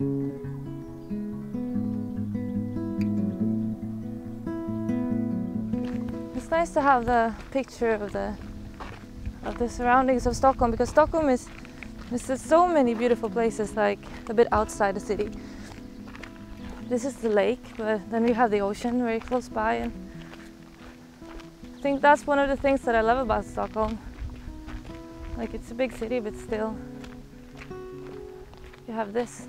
It's nice to have the picture of the of the surroundings of Stockholm because Stockholm is there's so many beautiful places like a bit outside the city. This is the lake, but then we have the ocean very close by and I think that's one of the things that I love about Stockholm. Like it's a big city but still you have this.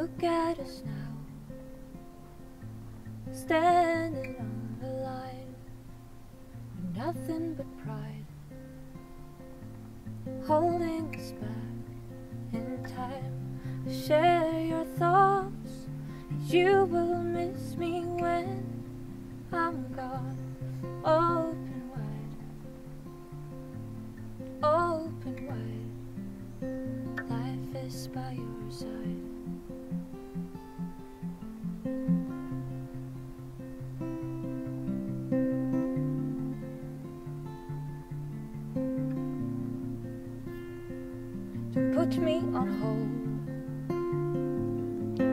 Look at us now, standing on the line with nothing but pride, holding us back in time. Share your thoughts, you will miss me when I'm gone. Open wide, open wide. Life is by your side. Put me on hold.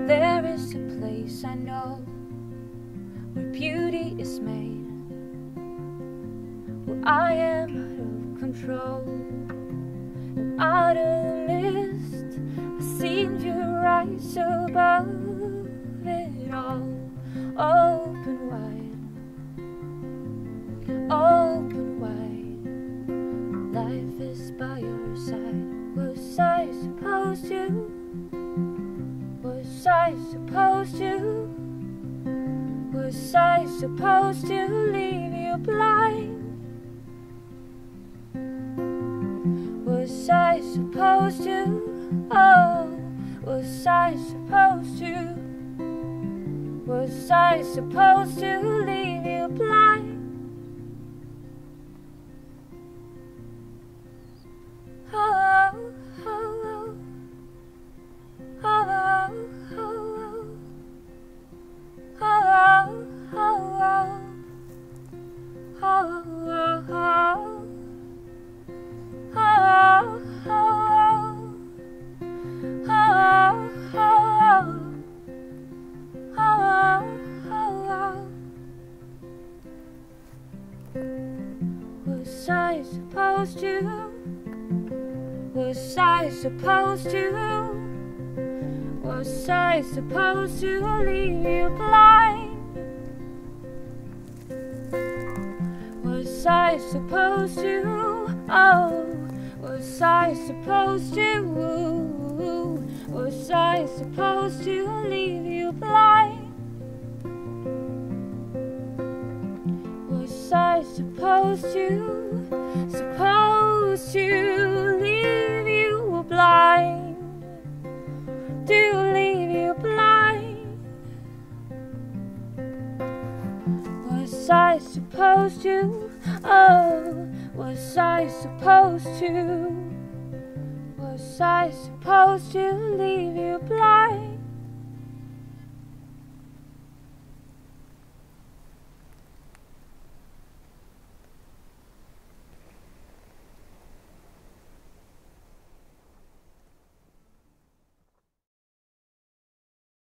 There is a place I know where beauty is made, where I am out of control. And out of the mist, I seen you rise above it all. Open wide, open wide. Life is by your side. Was I supposed to? Was I supposed to? Was I supposed to leave you blind? Was I supposed to? Oh, was I supposed to? Was I supposed to leave you blind? Was I supposed to? Was I supposed to? Was I supposed to leave you blind? Was I supposed to? Oh, was I supposed to? Was I supposed to leave you supposed to? Supposed to leave you blind? To leave you blind? Was I supposed to? Oh, was I supposed to? Was I supposed to leave you blind?